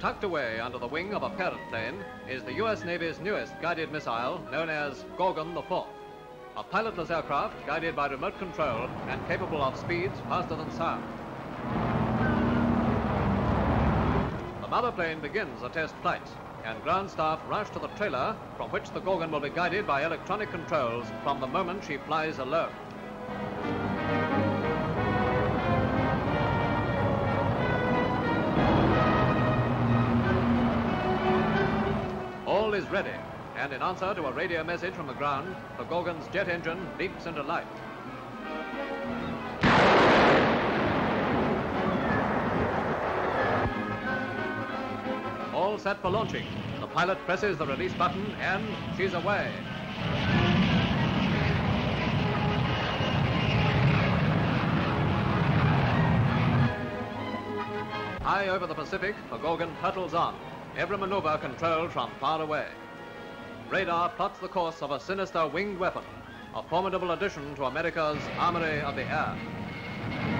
Tucked away under the wing of a parent plane is the U.S. Navy's newest guided missile known as Gorgon IV, a pilotless aircraft guided by remote control and capable of speeds faster than sound. The mother plane begins a test flight, and ground staff rush to the trailer from which the Gorgon will be guided by electronic controls from the moment she flies alone. Is ready, and in answer to a radio message from the ground, the Gorgon's jet engine leaps into life. All set for launching. The pilot presses the release button, and she's away. High over the Pacific, the Gorgon hurtles on, every maneuver controlled from far away. Radar plots the course of a sinister winged weapon, a formidable addition to America's armory of the air.